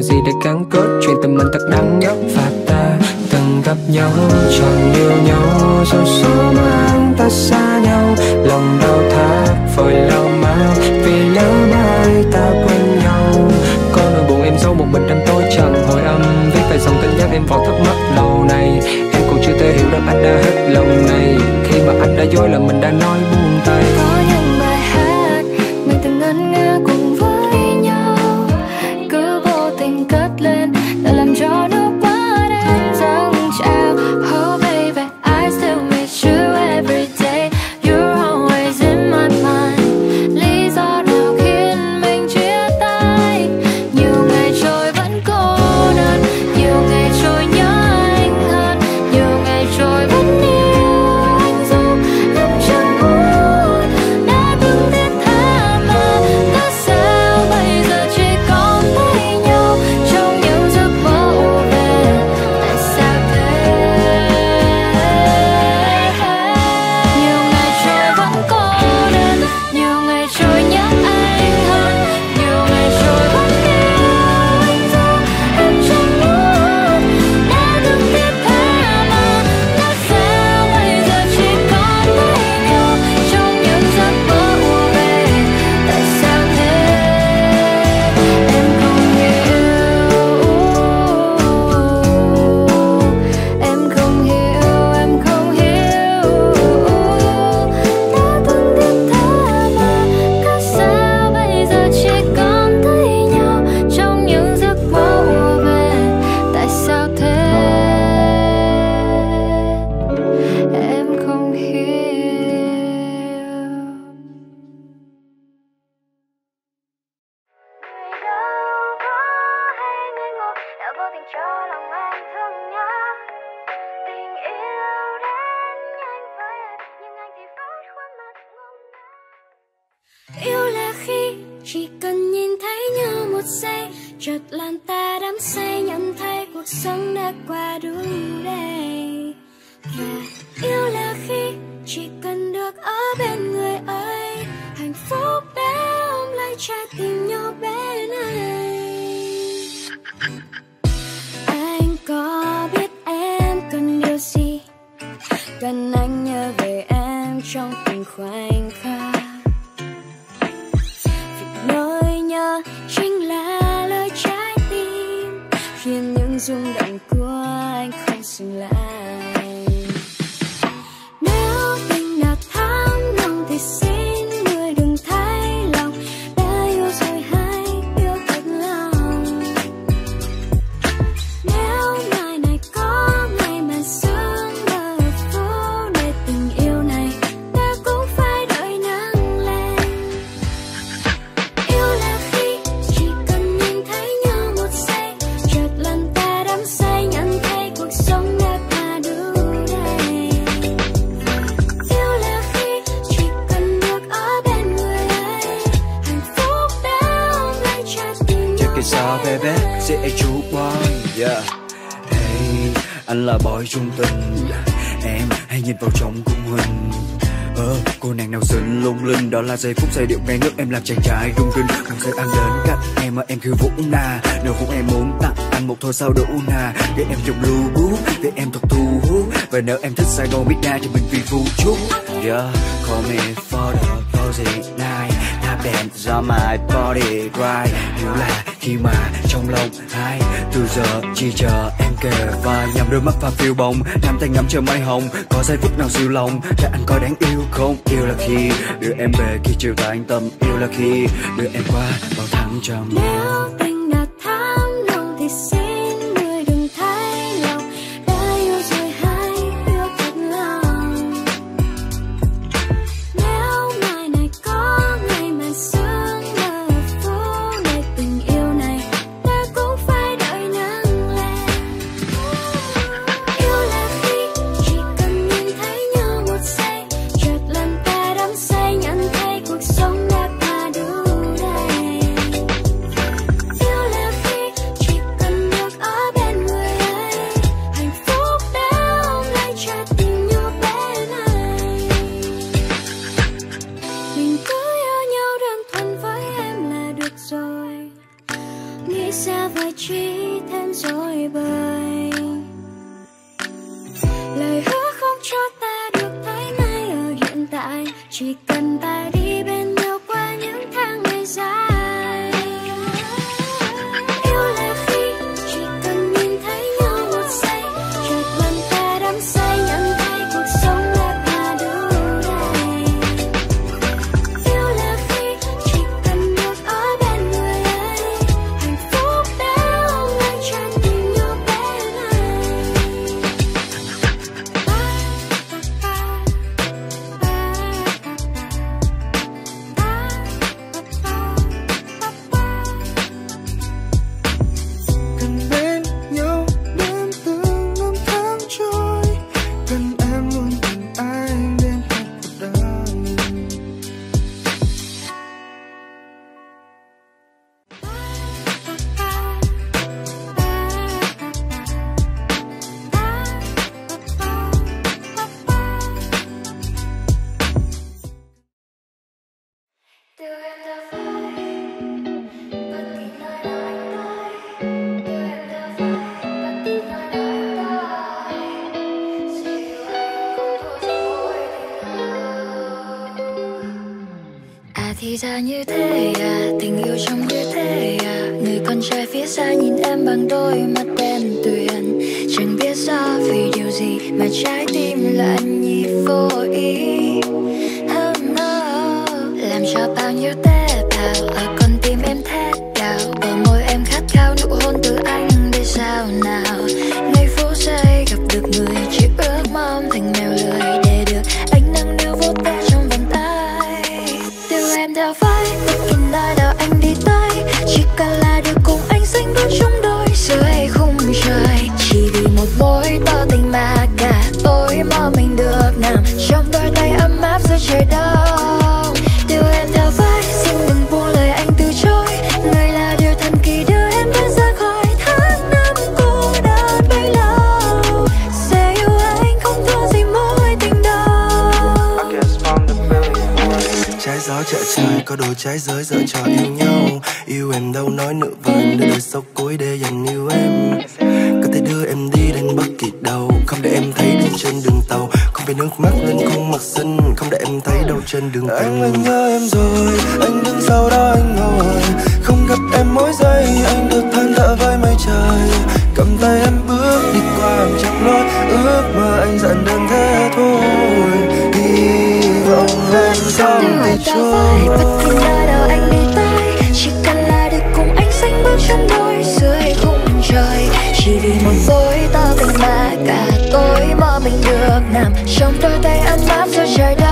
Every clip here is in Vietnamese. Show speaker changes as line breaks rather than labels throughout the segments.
còn gì để gắn kết Chuyện tình mình thật đáng nhất Và ta. Từng gặp nhau chẳng yêu nhau Rồi số mang ta xa nhau. Lòng đau thắt, vội lâu mang, Vì lỡ mai ta quên nhau. Có nỗi buồn em giấu một mình đêm tôi chẳng hồi âm. Viết vài dòng tin nhắn em vào thắc mắc lâu nay. Em còn chưa thể hiểu được anh đã hết lòng này. Khi mà anh đã dối là mình đã nói buông tay.
Chỉ cần nhìn thấy nhau một giây, chợt làm ta đắm say, nhận thấy cuộc sống đã qua đủ đầy. Và yêu là khi chỉ cần được ở bên người ấy, hạnh phúc không
a true boy Yeah. Hey Anh là boy trung tình. Em hãy nhìn vào trong khung hình. Ờ, cô nàng nào xinh lung linh Đó là giây phút giai điệu ngay ngất em làm chàng trai rung rinh. Không sẽ anh đến cạnh em mà em khiêu vũ nà Nếu không em muốn tặng anh một thôi sao đủ nà Để em dùng lưu bút, để em thật thu hút. Và nếu em thích Saigon Midnight thì mình vì phụ chút Yeah, call me for the cozy night đèn do my body right Hiểu là khi mà trong lòng hai từ giờ chỉ chờ em kề và nhắm đôi mắt và phiêu bồng nắm tay ngắm chờ mai hồng. Có giây phút nào siêu lòng để anh có đáng yêu không? Yêu là khi đưa em về khi chiều ta anh tâm yêu là khi đưa em qua bao tháng trầm.
dối bời
như thế à? Tình yêu trong như thế à? Người con trai phía xa nhìn em bằng đôi mắt đen tuyền. Chẳng biết rõ vì điều gì mà trái tim là anh nhịp vô
trái giới giờ trò yêu nhau. Yêu em đâu nói nửa vời anh đời sau cuối để dành yêu em. Có thể đưa em đi đến bất kỳ đâu Không để em thấy đứng trên đường tàu. Không phải nước mắt lên khuôn mặt xinh Không để em thấy đâu trên đường tàu. Anh, anh nhớ em rồi Anh đứng sau đó anh ngồi. Không gặp em mỗi giây Anh được than thở với mây trời. Cầm tay em bước đi qua chẳng nói Ước mà anh dặn đơn thế thôi
trong
từ trôi
bất kỳ nơi đâu anh đi tới chỉ cần là được cùng anh xanh bước chân đôi dưới khung trời. Chỉ vì một tối tơ tình mà cả tối mơ mình được nằm trong đôi tay ấm áp giữa trời đất.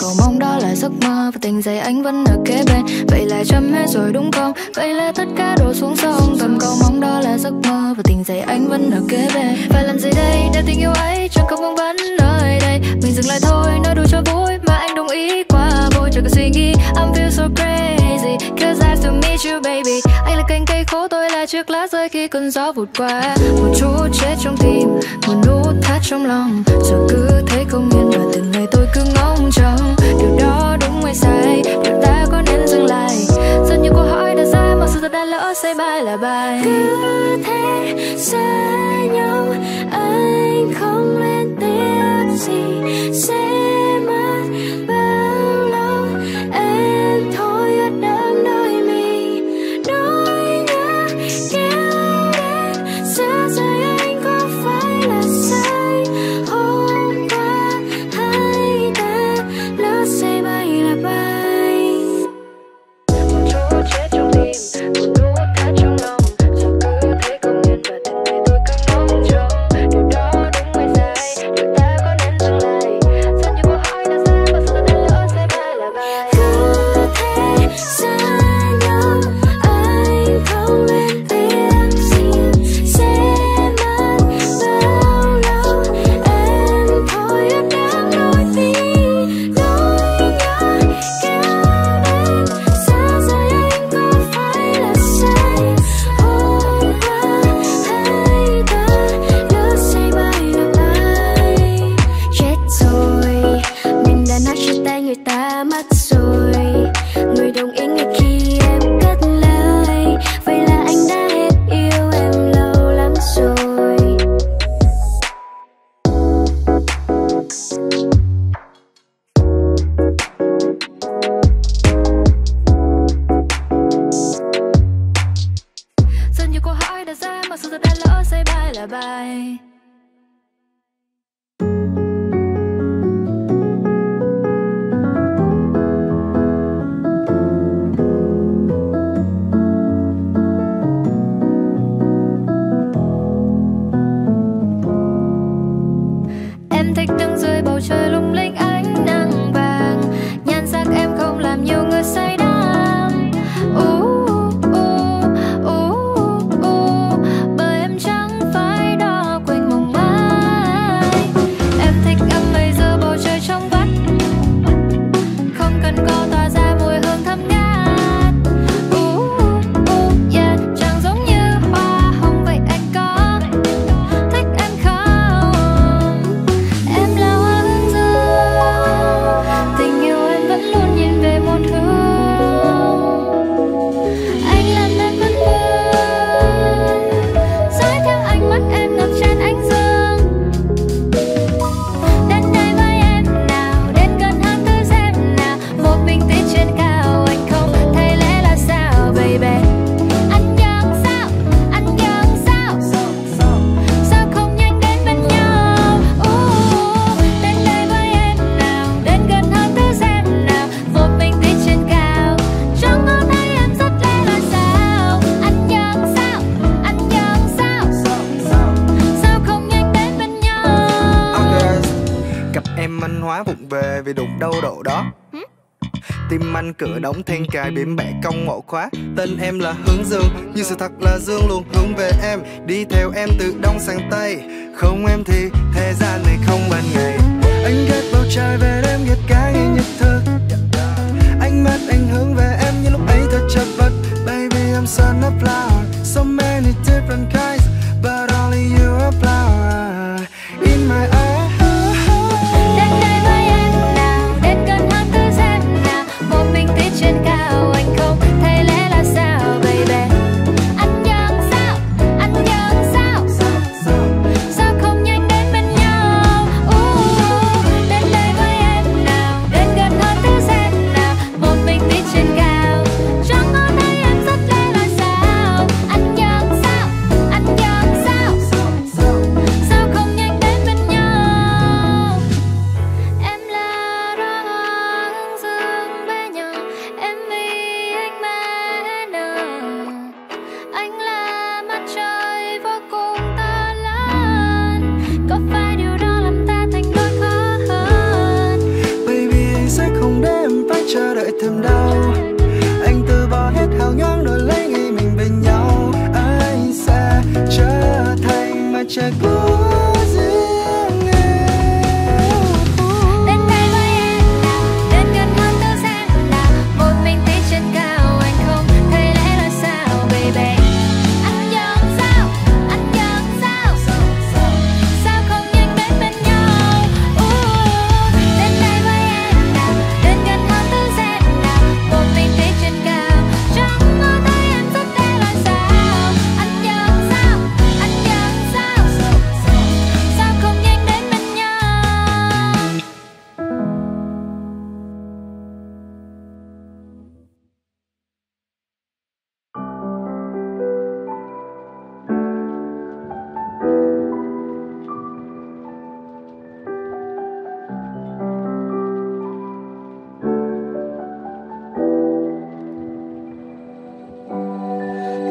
cầu mong đó là giấc mơ và tình dày anh vẫn ở kế bên. Vậy là chấm hết rồi đúng không? Vậy là tất cả đổ xuống sông. Tầm cầu mong đó là giấc mơ và tình dày anh vẫn ở kế bên. Phải làm gì đây? Để tình yêu ấy, chẳng có vương vấn nơi đây. Mình dừng lại thôi, nói đủ cho vui, mà anh đồng ý quá vội. Chẳng cần suy nghĩ, I'm feel so brave crazy Cause nice to meet you, baby. Anh là cành cây khô, tôi là chiếc lá rơi khi cơn gió vụt qua. Một chút chết trong tim, Một nút thắt trong lòng. Rồi cứ thấy không yên và từng ngày tôi cứ ngóng trông. Điều đó đúng hay sai? Điều ta có nên dừng lại? Giờ như câu hỏi đã ra mà sự thật đã lỡ Say bye là bài.
Cứ thế, xa nhau, Anh không lên tiếng gì. Say
canh cửa đóng then cài biển bẻ công ngộ khóa. Tên em là hướng dương nhưng sự thật là dương luôn hướng về em. Đi theo em từ đông sang tây không em thì thế gian này không ban ngày. Anh ghét bao trai về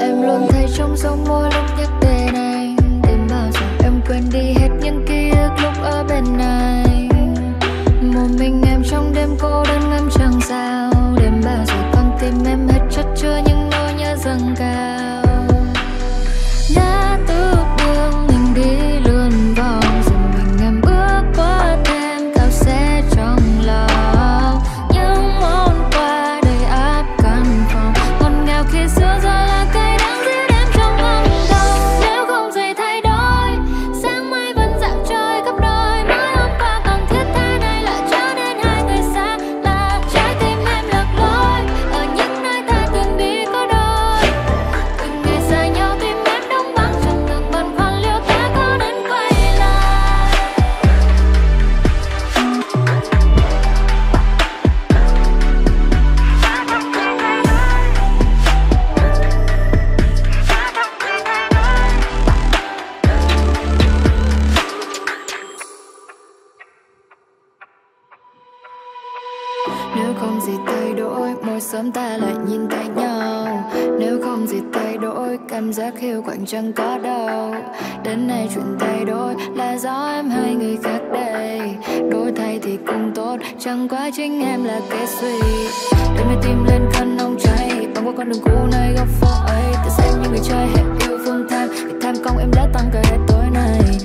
Em
luôn thấy
trong sông môi lúc nhắc tên anh. Đến bao giờ em quên đi hết những ký ức lúc ở bên anh. Một mình em trong đêm cô đơn ngắm trăng sao. Đến bao giờ con tim em hết chất chứa những nỗi nhớ dâng cao. chẳng có đâu. Đến nay chuyện thay đổi, là do em hay người khác đây. Đổi thay thì cũng tốt, chẳng quá chính em là cái suy. Đêm nay tim lên cơn nóng cháy băng qua con đường cũ nơi góc phố ấy. Tự xem như người chơi, hết yêu phương tham vì tham công em đã tăng cả hết tối nay.